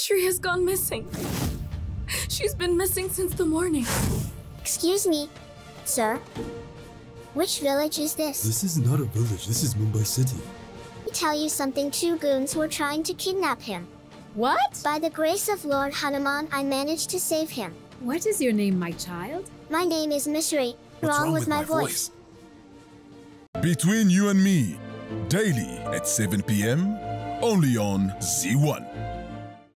Mishri has gone missing. She's been missing since the morning. Excuse me, sir. Which village is this? This is not a village, this is Mumbai City. Let tell you something two goons were trying to kidnap him. What? By the grace of Lord Hanuman, I managed to save him. What is your name, my child? My name is Mishri. What's wrong, with, my, voice? Between you and me, daily at 7 p.m., only on Zee One.